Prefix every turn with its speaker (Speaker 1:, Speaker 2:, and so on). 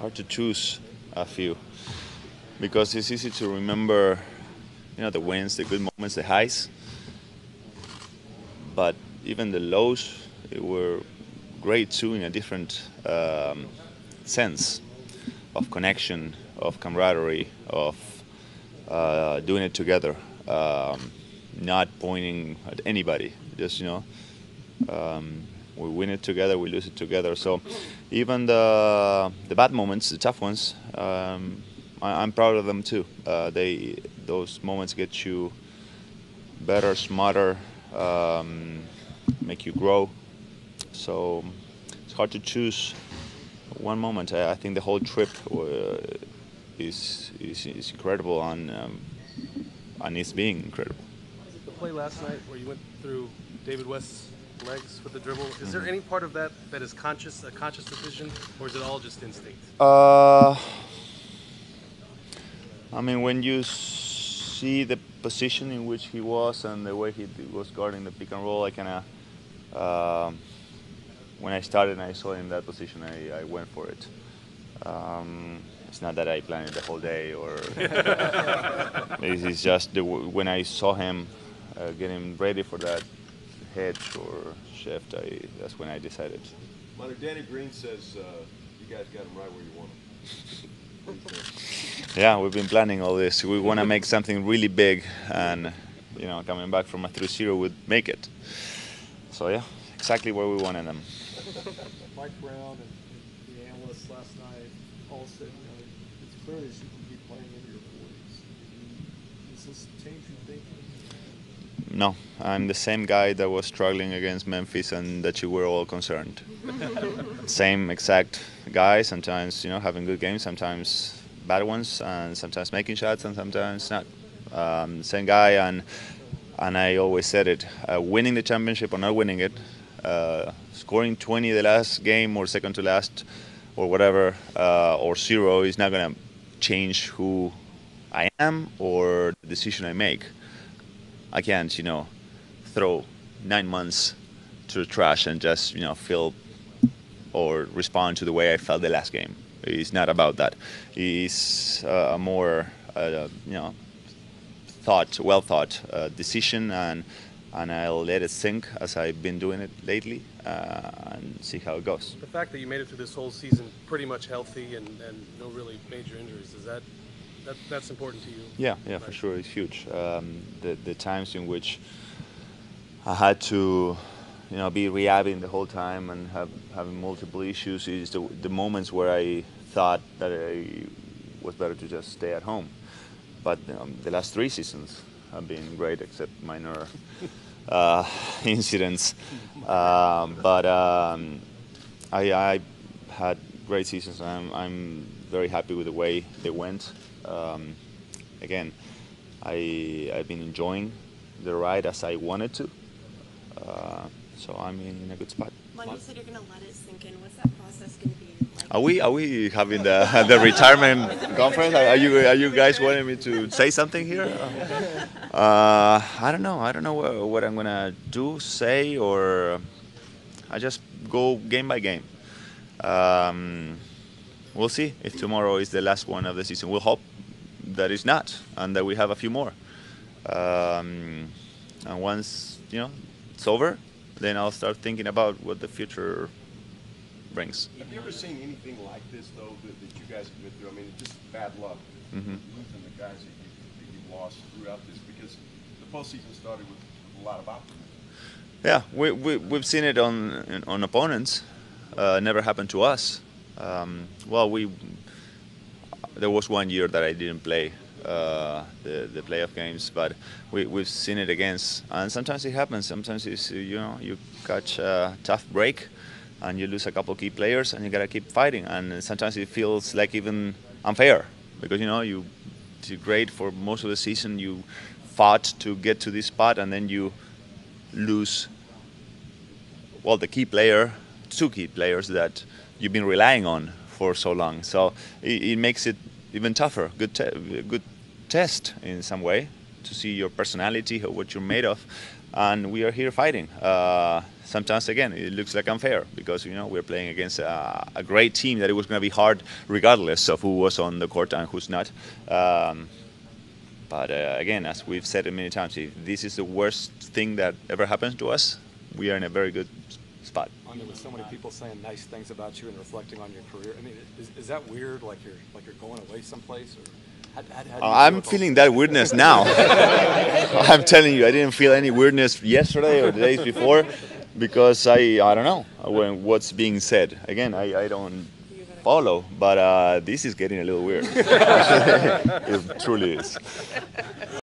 Speaker 1: hard to choose a few because it's easy to remember, you know, the wins, the good moments, the highs. But even the lows were great too in a different um, sense of connection, of camaraderie, of uh, doing it together, um, not pointing at anybody. Just you know, um, we win it together, we lose it together. So even the the bad moments, the tough ones, um, I, am proud of them too. Uh, they those moments get you better, smarter, um, make you grow. So it's hard to choose one moment. I, I think the whole trip uh, is, is, is incredible and um, and it's being incredible.
Speaker 2: The play last night where you went through David West's legs with the dribble. Is mm-hmm. there any part of that that is conscious, a conscious decision, or is it all just instinct?
Speaker 1: Uh, I mean, when you see the position in which he was and the way he was guarding the pick and roll, I kind of. Uh, when I started and I saw him in that position, I, I went for it. Um, it's not that I planned it the whole day, or it's just the, when I saw him uh, getting ready for that hedge or shift, I, that's when I decided.
Speaker 3: Manu, Danny Green says uh, you guys got him right where you want him.
Speaker 1: yeah, we've been planning all this. We want to make something really big, and you know, coming back from a 3-0 would make it. So yeah, exactly where we wanted them.
Speaker 4: Mike Brown and, and the analysts last night all said, you know, it's clear that you can be playing into your 40s. Does this change your thinking?
Speaker 1: No, I'm the same guy that was struggling against Memphis and that you were all concerned. same exact guy, sometimes, you know, having good games, sometimes bad ones, and sometimes making shots and sometimes not. Um, same guy, and and I always said it: uh, winning the championship or not winning it, uh, scoring 20 the last game or second to last or whatever uh, or zero is not going to change who I am or the decision I make. I can't, you know, throw nine months to the trash and just, you know, feel or respond to the way I felt the last game. It's not about that. It's a more, uh, you know, thought, well thought uh, decision and and I'll let it sink as I've been doing it lately uh, and see how it goes.
Speaker 2: The fact that you made it through this whole season pretty much healthy and, and no really major injuries, is that, that that's important to you?
Speaker 1: Yeah, yeah, for sure, it's huge. Um, the, the times in which I had to, you know, be rehabbing the whole time and have having multiple issues is the, the moments where I thought that I was better to just stay at home. But um, the last three seasons, have been great, except minor uh, incidents. Um, but um, I, I, had great seasons. I'm, I'm, very happy with the way they went. Um, again, I, I've been enjoying the ride as I wanted to. Uh, so I'm in in, a good spot.
Speaker 5: When you said you're going to let it sink in, what's that process going to be?
Speaker 1: Are we are we having the the retirement conference? Are you are you guys wanting me to say something here? Uh, I don't know. I don't know what, what, I'm gonna do, say, or I just go game by game. Um, we'll see if tomorrow is the last one of the season. We'll hope that it's not, and that we have a few more. Um, and once you know it's over, then I'll start thinking about what the future brings.
Speaker 3: Have you ever seen anything like this though that, that you guys have been through? I mean, just bad luck mm-hmm. losing the guys that you, that you lost throughout this because the postseason started with, with a lot of optimism.
Speaker 1: Yeah, we, we we've seen it on on opponents. Uh, never happened to us. Um, well, we there was one year that I didn't play uh, the the playoff games, but we we've seen it against, and sometimes it happens. Sometimes it's you know you catch a tough break and you lose a couple key players and you gotta keep fighting and sometimes it feels like even unfair because you know you did great for most of the season you fought to get to this spot and then you lose well the key player two key players that you've been relying on for so long so it, it makes it even tougher good te- good test in some way to see your personality what you're made of and we are here fighting uh, sometimes again it looks like unfair because you know we're playing against a, a great team that it was going to be hard regardless of who was on the court and who's not. Um, but uh, again, as we've said it many times, if this is the worst thing that ever happens to us, we are in a very good spot.
Speaker 6: I mean, with so many people saying nice things about you and reflecting on your career, I mean, is, is that weird? Like you're like you're going away someplace, or how, how, how
Speaker 1: Uh, I'm feeling that weirdness now. I'm telling you, I didn't feel any weirdness yesterday or the days before because I I don't know when what's being said. Again, I, I don't follow, but uh, this is getting a little weird. it truly is.